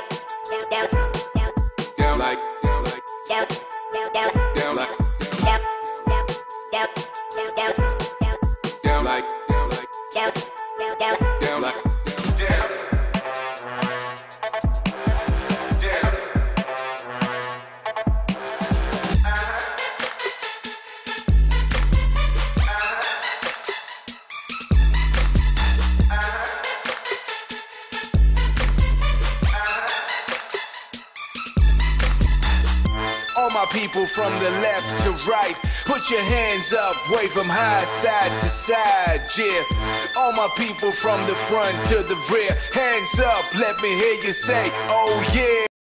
down, down, down, down, like, down, like, down, down, down, down, like, down, down, down, down, down, down, like, down, like, down, down, down. All my people from the left to right, put your hands up, wave them high, side to side, yeah. All my people from the front to the rear, hands up, let me hear you say, oh yeah.